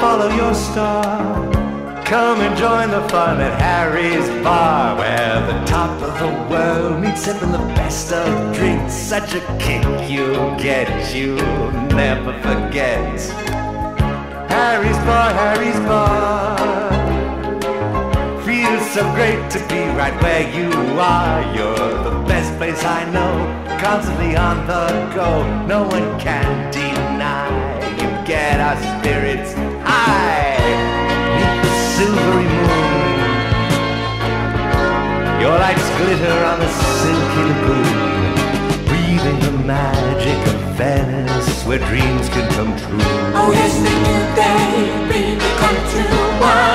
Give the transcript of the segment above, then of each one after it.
follow your star. Come and join the fun at Harry's Bar, where the top of the world meets sipping the best of drinks. Such a kick you'll get, you'll never forget. Harry's Bar, Harry's Bar. Feels so great to be right where you are. You're the best place I know, constantly on the go. No one can get our spirits high. Neath the silvery moon, your lights glitter on the silky lagoon, breathing the magic of Venice, where dreams can come true. Oh, yes, they do, they really come true. Why?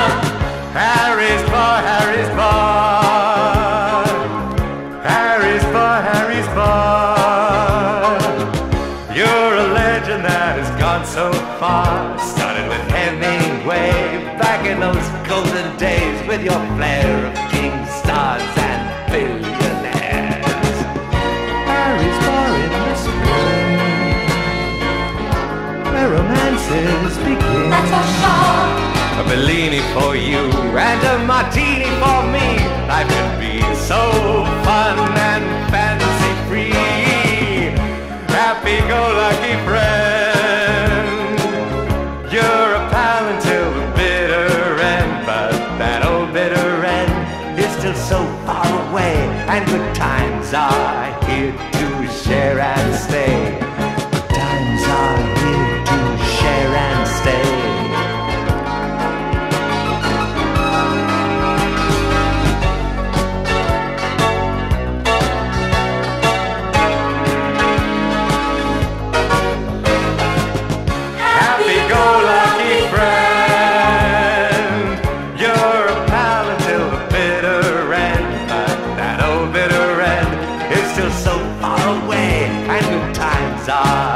Harry's Bar, Harry's Bar. Harry's Bar, Harry's Bar. You're a legend that has gone so far. Started with Hemingway back in those golden days with your flair of king stars and billionaires. Harry's Bar in the spring, where romances begin. That's for sure. A Bellini for you and a martini for me. Life can be so still so far away. And good times are here to share and stay. so far away, and times are.